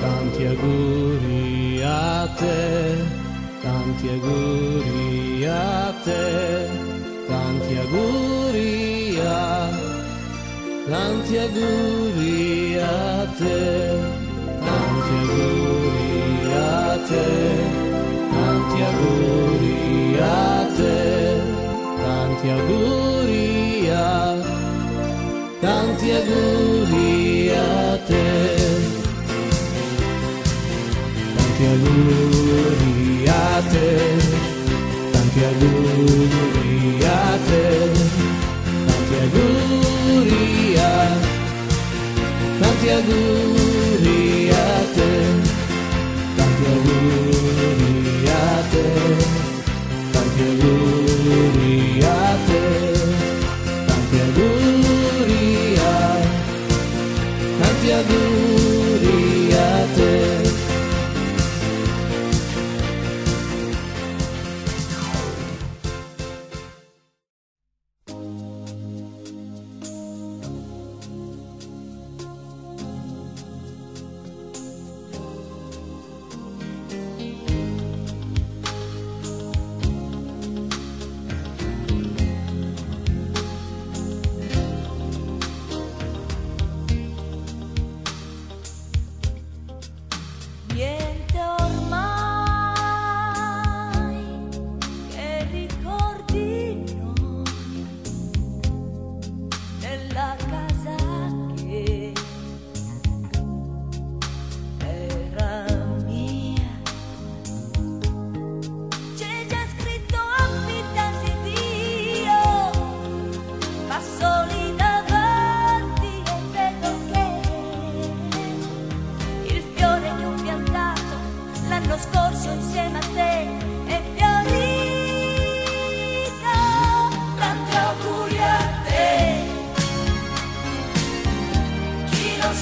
tanti auguri a te, tanti auguri a te, tanti auguri a, tanti auguri a te, tanti auguri a te, tanti auguri a te, tanti auguri a, tanti auguri. Tanti auguri a te, tanti auguri a te, tanti auguri a, tanti auguri.